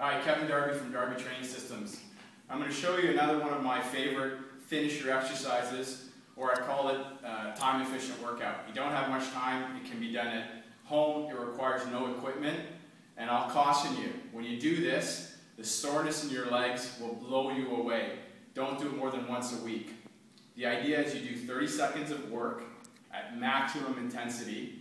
Hi, Kevin Darby from Darby Training Systems. I'm going to show you another one of my favorite finisher exercises, or I call it uh, time efficient workout. You don't have much time, it can be done at home, it requires no equipment, and I'll caution you, when you do this, the soreness in your legs will blow you away. Don't do it more than once a week. The idea is you do 30 seconds of work at maximum intensity,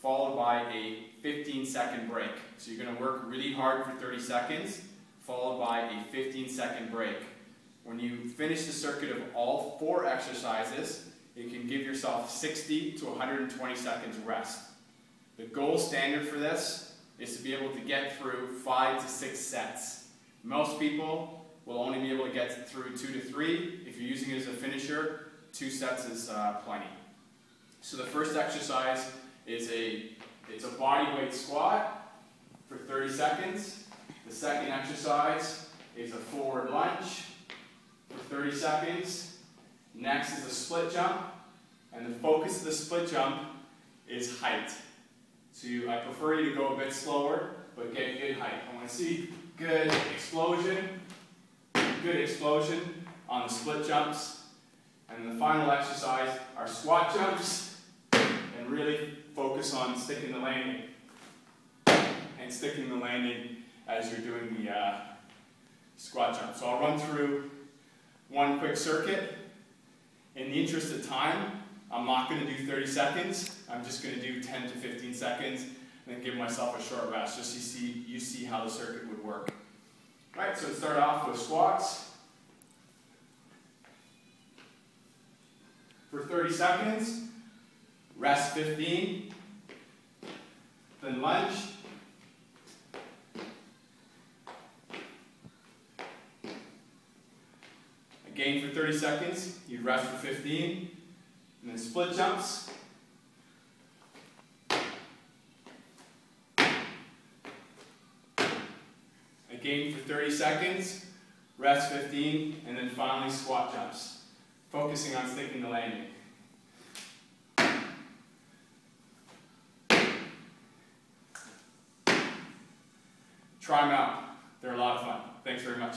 followed by a 15 second break. So you're going to work really hard for 30 seconds, followed by a 15 second break. When you finish the circuit of all four exercises, you can give yourself 60 to 120 seconds rest. The gold standard for this is to be able to get through five to six sets. Most people will only be able to get through two to three. If you're using it as a finisher, two sets is uh, plenty. So the first exercise is a, it's a body weight squat for 30 seconds. The second exercise is a forward lunge for 30 seconds. Next is a split jump. And the focus of the split jump is height. So you, I prefer you to go a bit slower, but get good height. I want to see good explosion, good explosion on the split jumps. And the final exercise are squat jumps and really focus on sticking the landing. And sticking the landing as you're doing the uh, squat jump. So I'll run through one quick circuit. In the interest of time, I'm not going to do 30 seconds. I'm just going to do 10 to 15 seconds and then give myself a short rest just so you see, you see how the circuit would work. All right, so start off with squats. For 30 seconds, rest 15, then lunge, Again for 30 seconds, you rest for 15, and then split jumps. Again for 30 seconds, rest 15, and then finally squat jumps, focusing on sticking the landing. Try them out. They're a lot of fun. Thanks very much.